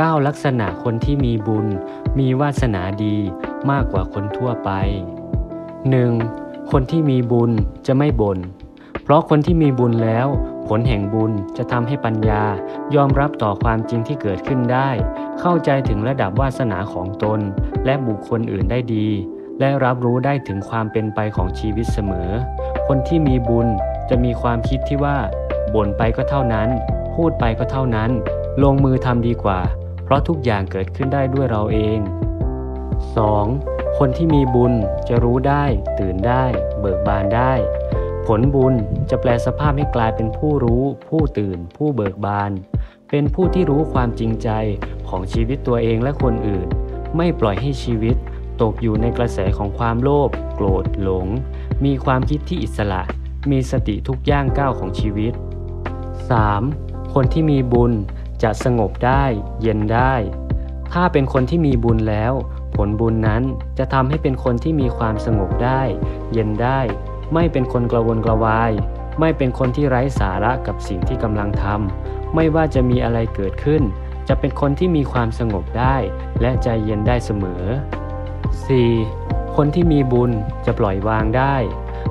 9 ลักษณะคนที่มีบุญ มีวาสนาดีมากกว่าคนทั่วไป 1. คนที่มีบุญจะไม่บน่น เพราะคนที่มีบุญแล้ว ผลแห่งบุญจะทำให้ปัญญา ยอมรับต่อความจริงที่เกิดขึ้นได้ เข้าใจถึงระดับวาสนาของตน และบุคคลอื่นได้ดี และรับรู้ได้ถึงความเป็นไปของชีวิตเสมอ คนที่มีบุญจะมีความคิดที่ว่าบ่นไปก็เท่านั้น พูดไปก็เท่านั้น ลงมือทำดีกว่า ราะทุกอย่างเกิดขึ้นได้ด้วยเราเอง 2. คนที่มีบุญจะรู้ได้ ตื่นได้ เบิกบานได้ ผลบุญจะแปลสภาพให้กลายเป็นผู้รู้ ผู้ตื่น ผู้เบิกบาน เป็นผู้ที่รู้ความจริงใจของชีวิตตัวเองและคนอื่น ไม่ปล่อยให้ชีวิตตกอยู่ในกระแสของความโลภโกรธหลง มีความคิดที่อิสระ มีสติทุกย่างก้าวของชีวิต 3. คนที่มีบุญ จะสงบได้เย็นได้ ถ้าเป็นคนที่มีบุญแล้ว ผลบุญนั้นจะทำให้เป็นคนที่มีความสงบได้ เย็นได้ ไม่เป็นคนกระวนกระวาย ไม่เป็นคนที่ไร้สาระกับสิ่งที่กำลังทำไม่ว่าจะมีอะไรเกิดขึ้น จะเป็นคนที่มีความสงบได้ และใจเย็นได้เสมอ 4. คนที่มีบุญจะปล่อยวางได้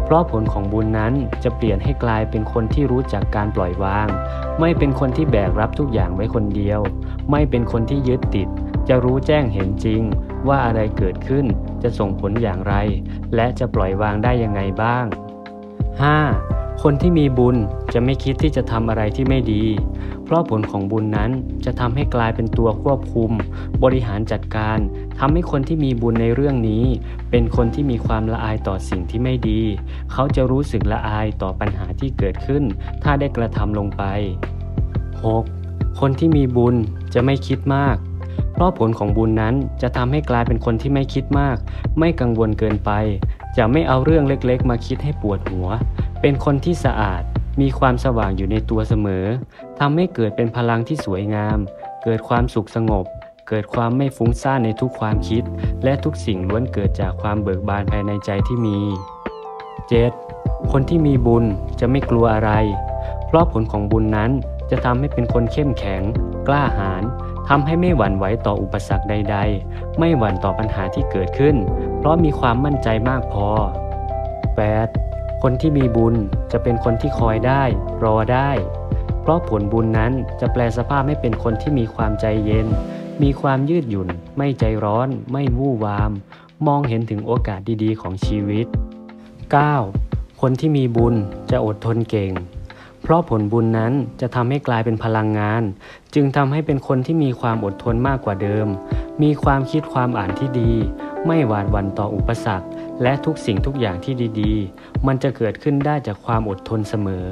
เพราะผลของบุญนั้นจะเปลี่ยนให้กลายเป็นคนที่รู้จักการปล่อยวาง ไม่เป็นคนที่แบกรับทุกอย่างไว้คนเดียว ไม่เป็นคนที่ยึดติด จะรู้แจ้งเห็นจริง ว่าอะไรเกิดขึ้นจะส่งผลอย่างไร และจะปล่อยวางได้ยังไงบ้าง 5. คนที่มีบุญจะไม่คิดที่จะทำอะไรที่ไม่ดี เพราะผลของบุญนั้นจะทำให้กลายเป็นตัวควบคุม บริหารจัดการทำให้คนที่มีบุญในเรื่องนี้ เป็นคนที่มีความละอายต่อสิ่งที่ไม่ดี เขาจะรู้สึกละอายต่อปัญหาที่เกิดขึ้น ถ้าได้กระทำลงไป 6. คนที่มีบุญจะไม่คิดมากเพราะผลของบุญนั้นจะทำให้กลายเป็นคนที่ไม่คิดมาก ไม่กังวลเกินไป จะไม่เอาเรื่องเล็กๆ มาคิดให้ปวดหัว เป็นคนที่สะอาด มีความสว่างอยู่ในตัวเสมอ ทำให้เกิดเป็นพลังที่สวยงาม เกิดความสุขสงบ เกิดความไม่ฟุ้งซ่านในทุกความคิด และทุกสิ่งล้วนเกิดจากความเบิกบานภายในใจที่มี 7. คนที่มีบุญจะไม่กลัวอะไร เพราะผลของบุญนั้นจะทำให้เป็นคนเข้มแข็ง กล้าหาญทำให้ไม่หวั่นไหวต่ออุปสรรคใด ๆ ไม่หวั่นต่อปัญหาที่เกิดขึ้น เพราะมีความมั่นใจมากพอ 8. คนที่มีบุญจะเป็นคนที่คอยได้ รอได้ เพราะผลบุญนั้นจะแปลสภาพให้เป็นคนที่มีความใจเย็น มีความยืดหยุ่น ไม่ใจร้อน ไม่วู่วาม มองเห็นถึงโอกาสดีๆ ของชีวิต 9. คนที่มีบุญจะอดทนเก่ง เพราะผลบุญนั้นจะทำให้กลายเป็นพลังงาน จึงทำให้เป็นคนที่มีความอดทนมากกว่าเดิม มีความคิดความอ่านที่ดี ไม่หวาดวันต่ออุปสรรค และทุกสิ่งทุกอย่างที่ดี ๆ มันจะเกิดขึ้นได้จากความอดทนเสมอ